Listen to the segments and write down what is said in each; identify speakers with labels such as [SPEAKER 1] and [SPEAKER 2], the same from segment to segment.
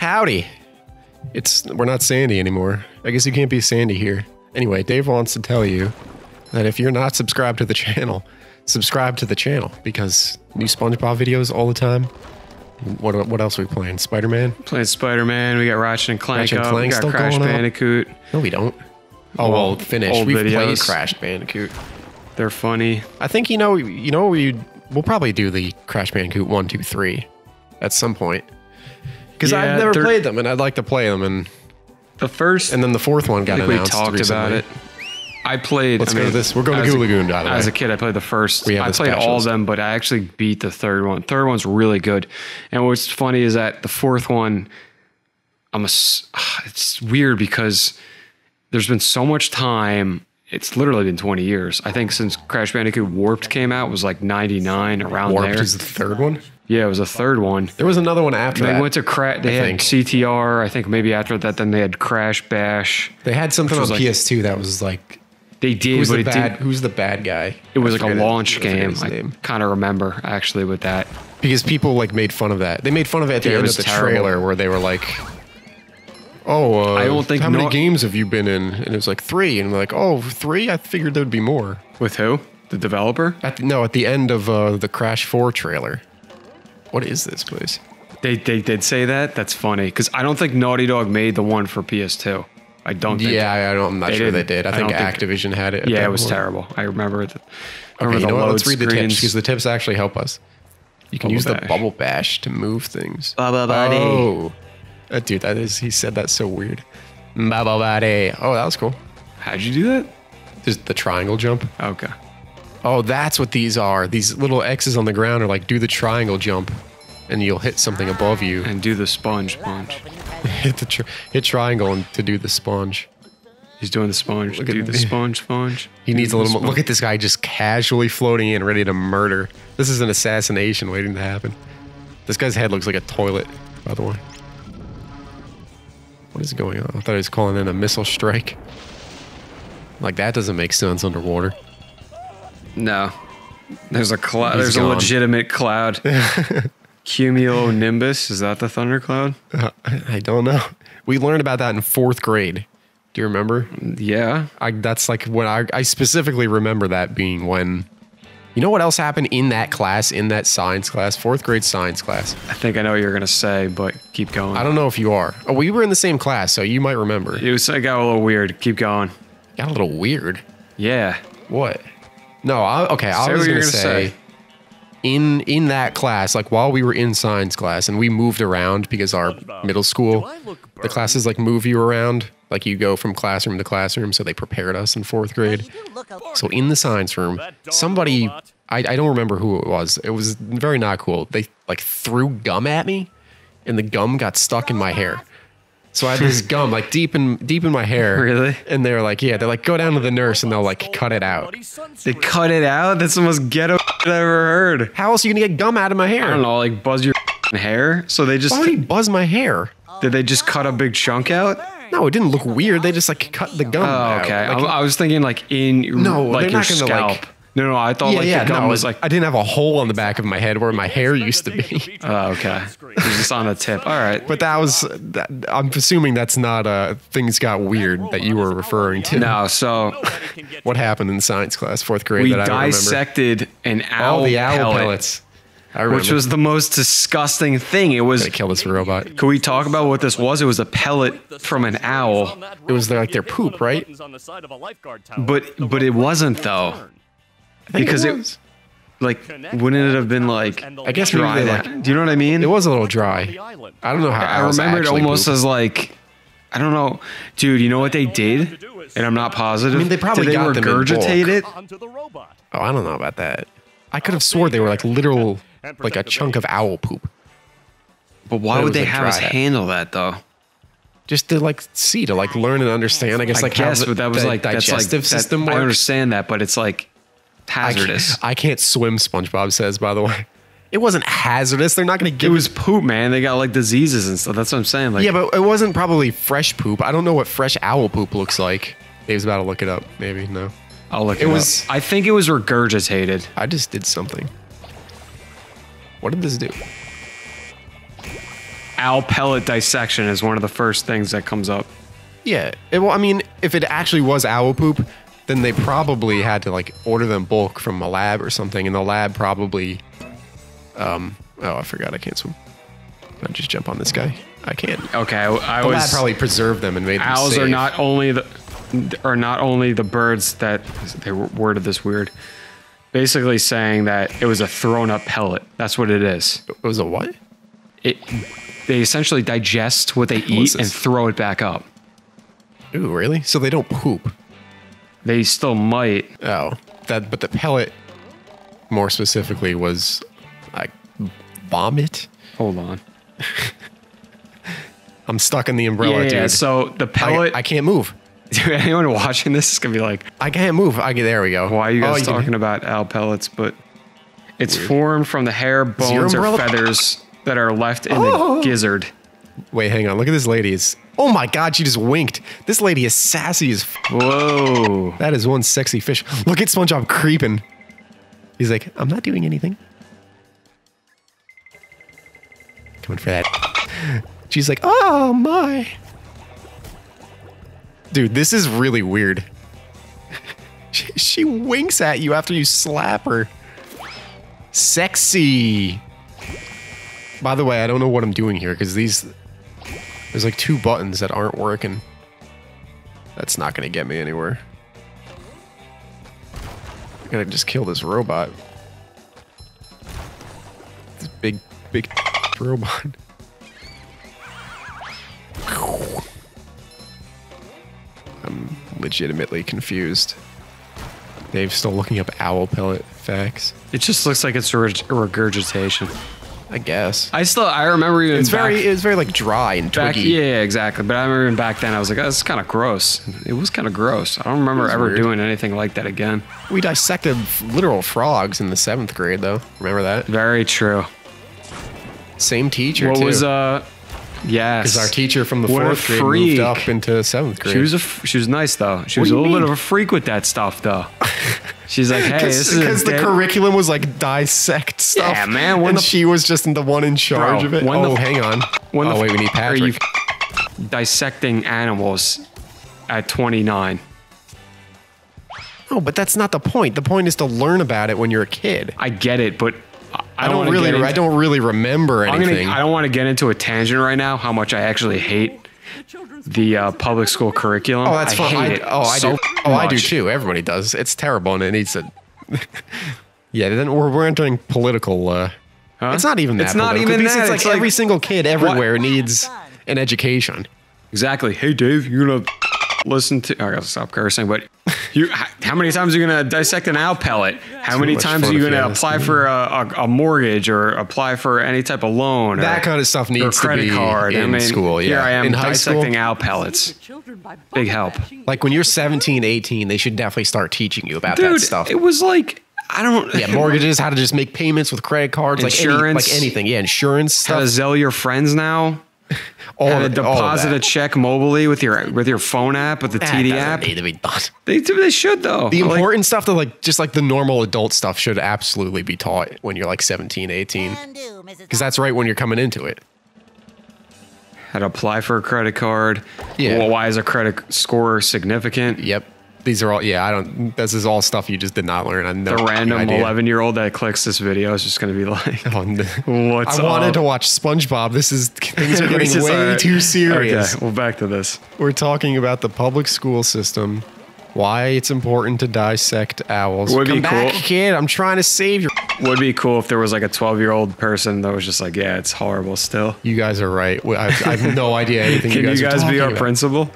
[SPEAKER 1] Howdy. It's we're not Sandy anymore. I guess you can't be Sandy here. Anyway, Dave wants to tell you that if you're not subscribed to the channel, subscribe to the channel because new SpongeBob videos all the time. What what else are we playing? Spider Man?
[SPEAKER 2] Playing Spider Man. We got Ratchet and Clank
[SPEAKER 1] Ratchet and
[SPEAKER 2] up.
[SPEAKER 1] Clank
[SPEAKER 2] we got Crash
[SPEAKER 1] up?
[SPEAKER 2] Bandicoot.
[SPEAKER 1] No, we don't. Oh well,
[SPEAKER 2] old
[SPEAKER 1] We've played. Crash Bandicoot.
[SPEAKER 2] They're funny.
[SPEAKER 1] I think you know you know we we'll probably do the Crash Bandicoot one, two, three at some point. Because
[SPEAKER 2] Yeah,
[SPEAKER 1] I've never played them and I'd like to play them and
[SPEAKER 2] The first.
[SPEAKER 1] and then the fourth one
[SPEAKER 2] I
[SPEAKER 1] got
[SPEAKER 2] think we talked
[SPEAKER 1] recently.
[SPEAKER 2] about it. I played.
[SPEAKER 1] Let's
[SPEAKER 2] I
[SPEAKER 1] go to this. We're going to Goo Lagoon, by the way.
[SPEAKER 2] As a kid, I played the first.
[SPEAKER 1] We have
[SPEAKER 2] I played all of them, but I actually beat the third one. Third one's really good. And what's funny is that the fourth one, I'm a. It's weird because there's been so much time. It's literally been 20 years. I think since Crash Bandicoot Warped came out it was like 99 around
[SPEAKER 1] Warped
[SPEAKER 2] there.
[SPEAKER 1] is the third one.
[SPEAKER 2] yeah, it was a third one.
[SPEAKER 1] There was another one after
[SPEAKER 2] They
[SPEAKER 1] that.
[SPEAKER 2] They went to crash. They
[SPEAKER 1] I
[SPEAKER 2] had
[SPEAKER 1] think.
[SPEAKER 2] CTR. I think maybe after that, then they had Crash Bash.
[SPEAKER 1] they had something on
[SPEAKER 2] like-
[SPEAKER 1] PS2 that was like
[SPEAKER 2] They did,
[SPEAKER 1] who's the
[SPEAKER 2] it
[SPEAKER 1] bad
[SPEAKER 2] did.
[SPEAKER 1] who's the bad guy?
[SPEAKER 2] It was
[SPEAKER 1] I
[SPEAKER 2] like a
[SPEAKER 1] forget it-
[SPEAKER 2] launch game. I kind of remember actually with that.
[SPEAKER 1] because people like made fun of that. They made fun of it at the
[SPEAKER 2] Yeah,
[SPEAKER 1] end
[SPEAKER 2] was
[SPEAKER 1] of the
[SPEAKER 2] terrible.
[SPEAKER 1] trailer where they were like, "Oh, uh,
[SPEAKER 2] I don't think
[SPEAKER 1] how many
[SPEAKER 2] no-
[SPEAKER 1] games have you been in?" And it was like three, and they're like, oh, three. I figured there'd be more."
[SPEAKER 2] With who? The developer?
[SPEAKER 1] At the, no, at the end of uh, the Crash Four trailer. What is this place?
[SPEAKER 2] They they did say that. That's funny because I don't think Naughty Dog made the one for PS2. I don't. Think
[SPEAKER 1] Yeah, I don't, I'm not
[SPEAKER 2] They
[SPEAKER 1] sure they
[SPEAKER 2] didn't.
[SPEAKER 1] did. I
[SPEAKER 2] I
[SPEAKER 1] think
[SPEAKER 2] don't think-
[SPEAKER 1] Activision had it.
[SPEAKER 2] Yeah, it was
[SPEAKER 1] point.
[SPEAKER 2] terrible. I remember it. I
[SPEAKER 1] Okay,
[SPEAKER 2] remember
[SPEAKER 1] you know
[SPEAKER 2] the
[SPEAKER 1] what? Let's read the tips because the tips actually help us. You can
[SPEAKER 2] Bubble
[SPEAKER 1] use the bubble bash to move things.
[SPEAKER 2] Bubble buddy.
[SPEAKER 1] Oh, Uh, dude, that is. He said that so weird. Oh, that was cool.
[SPEAKER 2] How'd you do that?
[SPEAKER 1] Just the triangle jump.
[SPEAKER 2] Okay.
[SPEAKER 1] Oh, that's what these are. These little X's on the ground are like do the triangle jump, and you'll hit something above you.
[SPEAKER 2] And do the sponge punch.
[SPEAKER 1] hit the tr- hit triangle and to do the sponge.
[SPEAKER 2] He's doing the sponge.
[SPEAKER 1] Look at
[SPEAKER 2] do the
[SPEAKER 1] me.
[SPEAKER 2] sponge sponge.
[SPEAKER 1] He needs a little more. Look at this guy just casually floating in, ready to murder. This is an assassination waiting to happen. This guy's head looks like a toilet, by the way. What is going on? I thought he was calling in a missile strike. Like that doesn't make sense underwater.
[SPEAKER 2] No. There's a cloud. There's
[SPEAKER 1] gone.
[SPEAKER 2] a legitimate cloud. Cumulonimbus. Is that the thundercloud?
[SPEAKER 1] Uh, I don't know. We learned about that in fourth grade. Do you remember?
[SPEAKER 2] Yeah.
[SPEAKER 1] I, that's like when I, I specifically remember that being when. You know what else happened in that class, in that science class, fourth grade science class?
[SPEAKER 2] I think I know what you're gonna say, but keep going.
[SPEAKER 1] I don't know if you are. Oh, we were in the same class, so you might remember. It
[SPEAKER 2] It was. It got a little weird. Keep going.
[SPEAKER 1] got a little weird.
[SPEAKER 2] Yeah.
[SPEAKER 1] What? No, I, okay. I
[SPEAKER 2] Say
[SPEAKER 1] was gonna,
[SPEAKER 2] gonna
[SPEAKER 1] say,
[SPEAKER 2] say.
[SPEAKER 1] in in that class, like while we were in science class, and we moved around because our middle school, the classes like move you around, like you go from classroom to classroom. So they prepared us in fourth grade. So in the science room, somebody I, I don't remember who it was. It was very not cool. They like threw gum at me, and the gum got stuck in my hair. So I had this gum like deep in deep in my hair.
[SPEAKER 2] Really?
[SPEAKER 1] And they're like, yeah, they're like, go down to the nurse and they'll like cut it out.
[SPEAKER 2] They cut it out. That's the most ghetto I've ever heard.
[SPEAKER 1] How else are you gonna get gum out of my hair?
[SPEAKER 2] I don't know, like buzz your hair. So they just
[SPEAKER 1] Why would he buzz my hair?
[SPEAKER 2] did they just cut a big chunk out?
[SPEAKER 1] No, it didn't look weird. They just like cut the gum.
[SPEAKER 2] Oh,
[SPEAKER 1] out.
[SPEAKER 2] okay.
[SPEAKER 1] Like,
[SPEAKER 2] I, I was thinking like in
[SPEAKER 1] No,
[SPEAKER 2] like
[SPEAKER 1] they're
[SPEAKER 2] your
[SPEAKER 1] not gonna,
[SPEAKER 2] scalp.
[SPEAKER 1] like-
[SPEAKER 2] no, no, I thought
[SPEAKER 1] yeah,
[SPEAKER 2] like
[SPEAKER 1] yeah.
[SPEAKER 2] the gum
[SPEAKER 1] no,
[SPEAKER 2] was like.
[SPEAKER 1] I didn't have a hole on the back of my head where my hair used to be.
[SPEAKER 2] Oh, okay. It was just on the tip. All right.
[SPEAKER 1] But that was. That, I'm assuming that's not uh things got weird that you were referring to.
[SPEAKER 2] No, so
[SPEAKER 1] What happened in science class, fourth grade?
[SPEAKER 2] we
[SPEAKER 1] that I don't
[SPEAKER 2] dissected an owl,
[SPEAKER 1] Oh, the owl
[SPEAKER 2] pellet,
[SPEAKER 1] pellets. I remember.
[SPEAKER 2] which was the most disgusting thing. It was.
[SPEAKER 1] gonna kill this robot.
[SPEAKER 2] Can we talk about what this was? It was a pellet from an owl,
[SPEAKER 1] It was like their poop, right?
[SPEAKER 2] but but it wasn't though. Because
[SPEAKER 1] it
[SPEAKER 2] it-
[SPEAKER 1] was.
[SPEAKER 2] Like, wouldn't it have been like?
[SPEAKER 1] I guess maybe
[SPEAKER 2] dry
[SPEAKER 1] they, like-
[SPEAKER 2] Do you know what I mean?
[SPEAKER 1] It was a little dry. I don't know how.
[SPEAKER 2] I remember it almost
[SPEAKER 1] poop.
[SPEAKER 2] as like, I don't know, dude. You know what they did? And I'm not positive.
[SPEAKER 1] I mean, they probably
[SPEAKER 2] did they
[SPEAKER 1] got them in
[SPEAKER 2] regurgitate it.
[SPEAKER 1] Oh, I don't know about that. I could have swore they were like literal, like a chunk of owl poop.
[SPEAKER 2] But why
[SPEAKER 1] That
[SPEAKER 2] would they
[SPEAKER 1] like,
[SPEAKER 2] have us
[SPEAKER 1] dry.
[SPEAKER 2] handle that though?
[SPEAKER 1] Just to like see, to like learn and understand. I guess
[SPEAKER 2] I
[SPEAKER 1] like how
[SPEAKER 2] guess,
[SPEAKER 1] the,
[SPEAKER 2] but that was
[SPEAKER 1] the
[SPEAKER 2] like that's like
[SPEAKER 1] digestive
[SPEAKER 2] that-
[SPEAKER 1] system
[SPEAKER 2] I understand that, but it's like
[SPEAKER 1] I can't-
[SPEAKER 2] hazardous.
[SPEAKER 1] I can't swim. SpongeBob says, by the way, it wasn't hazardous. They're not going to
[SPEAKER 2] get
[SPEAKER 1] It
[SPEAKER 2] was poop, man. They got like diseases and stuff. That's what I'm saying. Like,
[SPEAKER 1] yeah, but it wasn't probably fresh poop. I don't know what fresh owl poop looks like. Dave's about to look it up. Maybe no.
[SPEAKER 2] I'll look
[SPEAKER 1] it
[SPEAKER 2] it,
[SPEAKER 1] was-
[SPEAKER 2] up. I think it was regurgitated.
[SPEAKER 1] I just did something. What did this do?
[SPEAKER 2] owl pellet dissection is one of the first things that comes up.
[SPEAKER 1] Yeah. It, well, I mean, if it actually was owl poop, then they probably had to like order them bulk from a lab or something, and the lab probably. Um. Oh, I forgot I can't swim. I just jump on this guy. I can't.
[SPEAKER 2] Okay, I, I
[SPEAKER 1] The
[SPEAKER 2] was.
[SPEAKER 1] lab probably preserved them and made them
[SPEAKER 2] owls are not only the are not only the birds that they worded this weird. Basically saying that it was a thrown up pellet. That's what it is.
[SPEAKER 1] It was a what?
[SPEAKER 2] It they essentially digest what they eat and throw it back up.
[SPEAKER 1] Ooh, really? So they don't poop.
[SPEAKER 2] They still might.
[SPEAKER 1] Oh, that. But the pellet, more specifically, was like vomit.
[SPEAKER 2] Hold on.
[SPEAKER 1] I'm stuck in the umbrella,
[SPEAKER 2] yeah,
[SPEAKER 1] dude.
[SPEAKER 2] so the
[SPEAKER 1] I,
[SPEAKER 2] pellet.
[SPEAKER 1] I can't move.
[SPEAKER 2] Dude, anyone watching this is gonna be like,
[SPEAKER 1] I can't move. I get there. We go.
[SPEAKER 2] "Why are you
[SPEAKER 1] Oh,
[SPEAKER 2] guys
[SPEAKER 1] can-
[SPEAKER 2] talking about owl pellets?" But it's formed from the hair, bones, or feathers that are left in
[SPEAKER 1] Oh.
[SPEAKER 2] the gizzard.
[SPEAKER 1] Wait, hang on. Look at this lady. It's, oh my god, she just winked. This lady is sassy as. F-
[SPEAKER 2] Whoa!
[SPEAKER 1] that is one sexy fish. Look at SpongeBob creeping. He's like, I'm not doing anything. Coming for that. She's like, oh my. Dude, this is really weird. she, she winks at you after you slap her. Sexy. By the way, I don't know what I'm doing here because these. There's like two buttons that aren't working. That's not going to get me anywhere. I gotta just kill this robot. This big, big robot. Legitimately confused. Dave's still looking up owl pellet facts.
[SPEAKER 2] It just looks like it's a reg- regurgitation.
[SPEAKER 1] I guess.
[SPEAKER 2] I still, I remember even
[SPEAKER 1] It's
[SPEAKER 2] back,
[SPEAKER 1] very, it's very like dry and
[SPEAKER 2] back,
[SPEAKER 1] twiggy.
[SPEAKER 2] yeah, exactly. But I remember even back then, I was like, oh, "This is kind of gross." It was kind of gross. I don't remember ever
[SPEAKER 1] weird.
[SPEAKER 2] doing anything like that again.
[SPEAKER 1] We dissected literal frogs in the seventh grade, though. Remember that?
[SPEAKER 2] Very true.
[SPEAKER 1] Same teacher
[SPEAKER 2] what
[SPEAKER 1] too.
[SPEAKER 2] was uh? Yes,
[SPEAKER 1] Because our teacher from the
[SPEAKER 2] What
[SPEAKER 1] fourth grade
[SPEAKER 2] freak.
[SPEAKER 1] moved up into seventh grade.
[SPEAKER 2] She was a f- she was nice though. She
[SPEAKER 1] What
[SPEAKER 2] was a little bit of a freak with that stuff though. She's like, hey, this
[SPEAKER 1] because the curriculum was like dissect stuff.
[SPEAKER 2] Yeah, man, when
[SPEAKER 1] and
[SPEAKER 2] the-
[SPEAKER 1] she was just the one in charge
[SPEAKER 2] Bro,
[SPEAKER 1] of it.
[SPEAKER 2] when the-
[SPEAKER 1] oh, hang on.
[SPEAKER 2] when
[SPEAKER 1] oh
[SPEAKER 2] the
[SPEAKER 1] wait, we need
[SPEAKER 2] f- are you
[SPEAKER 1] Patrick.
[SPEAKER 2] dissecting animals at 29.
[SPEAKER 1] Oh, but that's not the point. The point is to learn about it when you're a kid.
[SPEAKER 2] I get it, but I,
[SPEAKER 1] I don't really,
[SPEAKER 2] get in-
[SPEAKER 1] I don't really remember anything.
[SPEAKER 2] gonna, I don't want to get into a tangent right now. How much I actually hate the uh, public school curriculum.
[SPEAKER 1] oh, that's
[SPEAKER 2] I
[SPEAKER 1] I, oh, I
[SPEAKER 2] so
[SPEAKER 1] do. Oh, I do too. Everybody does. It's terrible, and it needs to. yeah, then we're, we're entering political. Uh,
[SPEAKER 2] Huh?
[SPEAKER 1] It's not even that.
[SPEAKER 2] It's not even that.
[SPEAKER 1] It's like
[SPEAKER 2] It's like-
[SPEAKER 1] every single kid everywhere needs an education.
[SPEAKER 2] Exactly. Hey, Dave, you're gonna listen to? I gotta stop cursing. But you, how many times are you gonna dissect an owl pellet? How many times are you gonna apply
[SPEAKER 1] me.
[SPEAKER 2] for a, a, a mortgage or apply for any type of loan?
[SPEAKER 1] That
[SPEAKER 2] or,
[SPEAKER 1] kind of stuff
[SPEAKER 2] or
[SPEAKER 1] needs to
[SPEAKER 2] credit
[SPEAKER 1] be
[SPEAKER 2] card.
[SPEAKER 1] in
[SPEAKER 2] I mean,
[SPEAKER 1] school. Yeah,
[SPEAKER 2] Here I am
[SPEAKER 1] in high school.
[SPEAKER 2] dissecting owl pellets. Big help.
[SPEAKER 1] Like when you're 17, 18, they should definitely start teaching you about that stuff.
[SPEAKER 2] it was like I don't.
[SPEAKER 1] yeah, mortgages, how to just make payments with credit cards, like any,
[SPEAKER 2] Insurance.
[SPEAKER 1] like anything. Yeah, insurance Stuff.
[SPEAKER 2] How to sell your friends now.
[SPEAKER 1] All
[SPEAKER 2] How to
[SPEAKER 1] of, all
[SPEAKER 2] deposit a check mobily with your with your phone app with the
[SPEAKER 1] That
[SPEAKER 2] TD app.
[SPEAKER 1] need to be done.
[SPEAKER 2] They. They should though.
[SPEAKER 1] The
[SPEAKER 2] Like,
[SPEAKER 1] important stuff that like just like the normal adult stuff should absolutely be taught when you're like 17, 18. Because that's right when you're coming into it.
[SPEAKER 2] how to apply for a credit card.
[SPEAKER 1] Yeah.
[SPEAKER 2] Well, why is a credit score significant?
[SPEAKER 1] Yep. These are all yeah, I don't this is all stuff you just did not learn. I know
[SPEAKER 2] The random 11 year old that clicks this video is just going to be like,
[SPEAKER 1] Oh, no.
[SPEAKER 2] What's
[SPEAKER 1] I wanted
[SPEAKER 2] up?
[SPEAKER 1] to watch SpongeBob. This is things are getting way
[SPEAKER 2] are-
[SPEAKER 1] too serious.
[SPEAKER 2] Okay, well, back to this.
[SPEAKER 1] We're talking about the public school system, why it's important to dissect owls.
[SPEAKER 2] Would be
[SPEAKER 1] Come back,
[SPEAKER 2] cool.
[SPEAKER 1] kid. I'm trying to save your.
[SPEAKER 2] Would be cool if there was like a 12 year old person that was just like, yeah, it's horrible still.
[SPEAKER 1] You guys are right. I, I have no idea anything
[SPEAKER 2] Can
[SPEAKER 1] you
[SPEAKER 2] you
[SPEAKER 1] guys,
[SPEAKER 2] guys,
[SPEAKER 1] are
[SPEAKER 2] be our
[SPEAKER 1] about.
[SPEAKER 2] principal?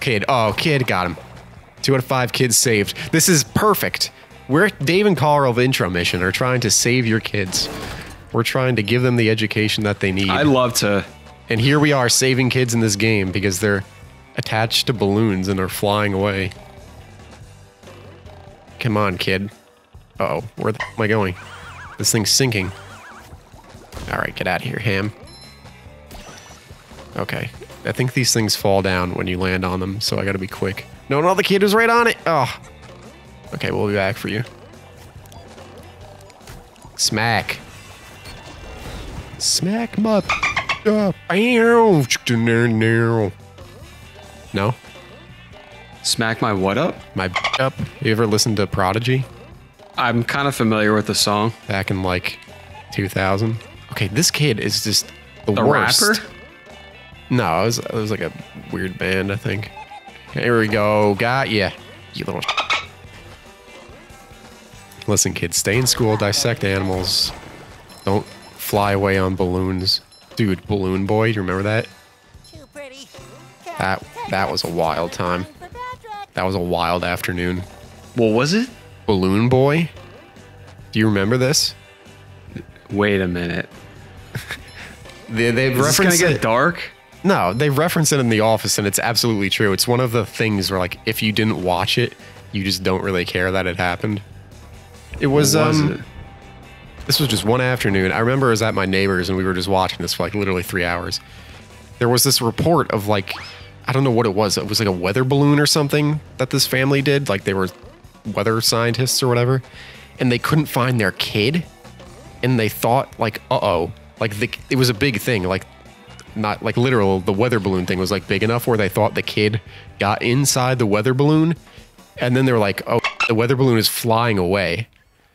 [SPEAKER 1] Kid. Oh, kid got him. Two out of five kids saved. This is perfect. We're Dave and Carl of Intro Mission are trying to save your kids. We're trying to give them the education that they need.
[SPEAKER 2] I'd love to.
[SPEAKER 1] and here we are saving kids in this game because they're attached to balloons and are flying away. Come on, kid. Uh oh, where the f- am I going? This thing's sinking. All right, get out of here, Ham. Okay, I think these things fall down when you land on them, so I gotta be quick. No, no, the kid was right on it. Oh. Okay, we'll be back for you. Smack. Smack my up. Ah. Ow. No?
[SPEAKER 2] Smack my what up?
[SPEAKER 1] My up. You ever listened to Prodigy
[SPEAKER 2] I'm kind of familiar with the song.
[SPEAKER 1] back in like 2000? Okay, this kid is just the
[SPEAKER 2] The
[SPEAKER 1] worst.
[SPEAKER 2] rapper?
[SPEAKER 1] No, it was, it was like a weird band, I think. Here we go. Got ya. You little. Listen, kids, stay in school, dissect animals. Don't fly away on balloons. Dude, Balloon Boy, do you remember that? That that was a wild time. That was a wild afternoon.
[SPEAKER 2] What was it?
[SPEAKER 1] Balloon Boy? Do you remember this?
[SPEAKER 2] Wait a minute.
[SPEAKER 1] They, they've
[SPEAKER 2] Is this gonna get
[SPEAKER 1] it.
[SPEAKER 2] dark?
[SPEAKER 1] No, they reference it in The Office, and it's absolutely true. It's one of the things where, like, if you didn't watch it, you just don't really care that it happened. It was,
[SPEAKER 2] What was
[SPEAKER 1] um,
[SPEAKER 2] it?
[SPEAKER 1] this was just one afternoon. I remember I was at my neighbor's, and we were just watching this for like literally three hours. There was this report of like, I don't know what it was. It was like a weather balloon or something that this family did. Like they were weather scientists or whatever, and they couldn't find their kid, and they thought like, uh oh, like the, it was a big thing. Like not like literal the weather balloon thing was like big enough where they thought the kid got inside the weather balloon and then they were like oh the weather balloon is flying away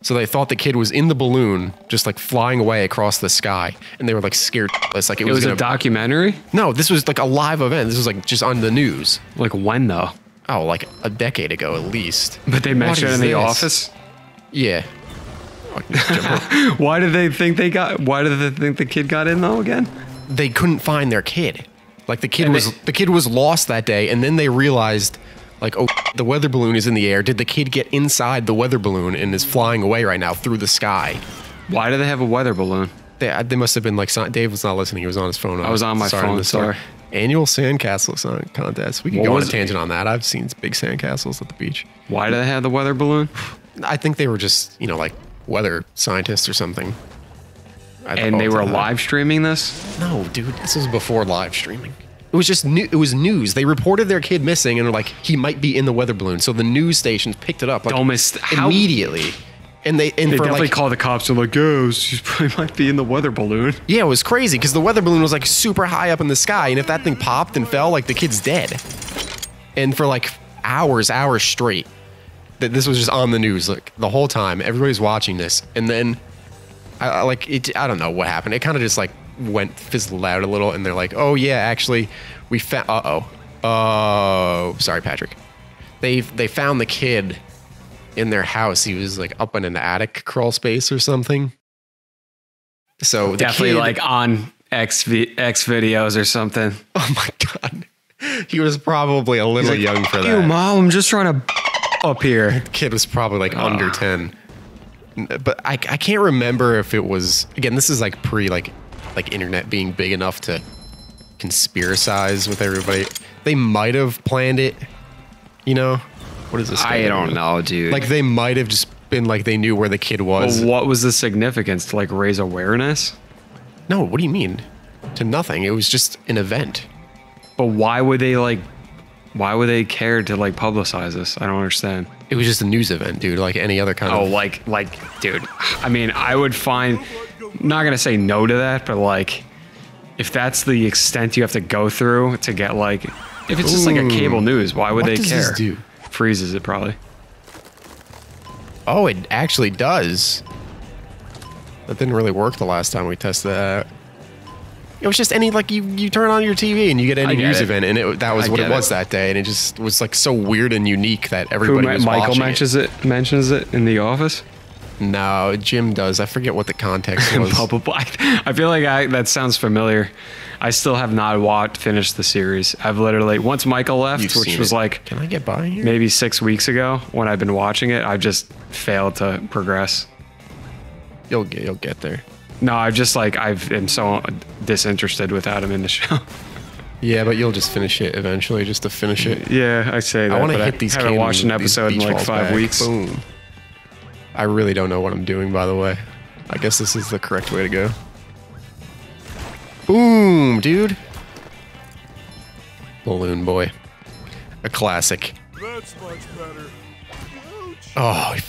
[SPEAKER 1] so they thought the kid was in the balloon just like flying away across the sky and they were like scared it's like it,
[SPEAKER 2] It
[SPEAKER 1] was,
[SPEAKER 2] was
[SPEAKER 1] gonna,
[SPEAKER 2] a documentary?
[SPEAKER 1] no this was like a live event this was like just on the news
[SPEAKER 2] Like when though?
[SPEAKER 1] oh like a decade ago at least
[SPEAKER 2] But they mentioned it in the
[SPEAKER 1] this?
[SPEAKER 2] office.
[SPEAKER 1] yeah
[SPEAKER 2] Why did they think they got? Why did they think the kid got in though again?
[SPEAKER 1] They couldn't find their kid. Like the kid
[SPEAKER 2] And
[SPEAKER 1] was
[SPEAKER 2] they-
[SPEAKER 1] the kid was lost that day, and then they realized, like, oh, the weather balloon is in the air. Did the kid get inside the weather balloon and is flying away right now through the sky?
[SPEAKER 2] Why do they have a weather balloon?
[SPEAKER 1] They, uh, they must have been like Dave was not listening. He was on his phone.
[SPEAKER 2] I was on my
[SPEAKER 1] Sorry,
[SPEAKER 2] phone,
[SPEAKER 1] sorry. Annual sandcastle song contest. We can
[SPEAKER 2] What
[SPEAKER 1] go on a
[SPEAKER 2] was it?
[SPEAKER 1] tangent on that. I've seen big sandcastles at the beach.
[SPEAKER 2] Why do they have the weather balloon?
[SPEAKER 1] I think they were just you know like weather scientists or something. I
[SPEAKER 2] And they were live streaming this.
[SPEAKER 1] No, dude, this was before live streaming. It was just new. It was news. They reported their kid missing, and they're like, he might be in the weather balloon. So the news stations picked it up like
[SPEAKER 2] Dumbest- how-
[SPEAKER 1] immediately. And they and
[SPEAKER 2] They
[SPEAKER 1] for
[SPEAKER 2] definitely
[SPEAKER 1] like
[SPEAKER 2] call the cops and like, yo, she probably might be in the weather balloon.
[SPEAKER 1] yeah, it was crazy because the weather balloon was like super high up in the sky, and if that thing popped and fell, like the kid's dead. And for like hours, hours straight, that this was just on the news like the whole time. Everybody's watching this, and then I, I like it. I don't know what happened. It kind of just like went fizzled out a little, and they're like, "Oh yeah, actually, we found. Uh oh. Oh, sorry, Patrick. They they found the kid in their house. He was like up in an attic crawl space or something. So
[SPEAKER 2] Definitely
[SPEAKER 1] kid-
[SPEAKER 2] like on X X videos or something.
[SPEAKER 1] Oh my god. He was probably a little
[SPEAKER 2] like,
[SPEAKER 1] young for
[SPEAKER 2] that.
[SPEAKER 1] that.
[SPEAKER 2] mom, I'm just trying to up here.
[SPEAKER 1] The kid was probably like under 10 but I, I can't remember if it was again this is like pre like like internet being big enough to conspiracize with everybody. They might have planned it you know? What is this
[SPEAKER 2] I don't know, dude.
[SPEAKER 1] like they might have just been like they knew where the kid was.
[SPEAKER 2] Well, what was the significance? To like raise awareness?
[SPEAKER 1] no what do you mean? To nothing. It was just an event.
[SPEAKER 2] But why would they like? Why would they care to like publicize this? I don't understand.
[SPEAKER 1] it was just a news event dude like any other kind
[SPEAKER 2] Oh,
[SPEAKER 1] of
[SPEAKER 2] like like, dude. I mean, I would find. Not gonna say no to that, but like, if that's the extent you have to go through to get like, if it's just like a cable news, why would
[SPEAKER 1] What
[SPEAKER 2] they
[SPEAKER 1] does
[SPEAKER 2] care?
[SPEAKER 1] this do?
[SPEAKER 2] Freezes it probably.
[SPEAKER 1] Oh, it actually does. That didn't really work the last time we tested that. Out. It was just any like you you turn on your TV and you get any
[SPEAKER 2] get
[SPEAKER 1] news
[SPEAKER 2] it.
[SPEAKER 1] event and it that was
[SPEAKER 2] I
[SPEAKER 1] what it was
[SPEAKER 2] it.
[SPEAKER 1] that day and it just was like so weird and unique that everybody
[SPEAKER 2] ma-
[SPEAKER 1] was
[SPEAKER 2] Michael mentions it. mentions it in the office.
[SPEAKER 1] No, Jim does. I forget what the context was.
[SPEAKER 2] Probably. I feel like I, that sounds familiar. I still have not watched finished the series. I've literally once Michael left,
[SPEAKER 1] You've
[SPEAKER 2] which was
[SPEAKER 1] it.
[SPEAKER 2] like
[SPEAKER 1] Can I get by here?
[SPEAKER 2] maybe six weeks ago when I've been watching it. I've just failed to progress.
[SPEAKER 1] You'll get you'll get there.
[SPEAKER 2] No, I've just like I've am so disinterested without him in the show.
[SPEAKER 1] Yeah, but you'll just finish it eventually, just to finish it.
[SPEAKER 2] yeah, I say that.
[SPEAKER 1] I want to
[SPEAKER 2] but
[SPEAKER 1] hit these.
[SPEAKER 2] Haven't watched an episode in like five
[SPEAKER 1] back.
[SPEAKER 2] weeks.
[SPEAKER 1] Boom. I really don't know what I'm doing, by the way. I guess this is the correct way to go. Boom, dude. Balloon Boy. A classic.
[SPEAKER 3] That's much better.
[SPEAKER 1] Oh, he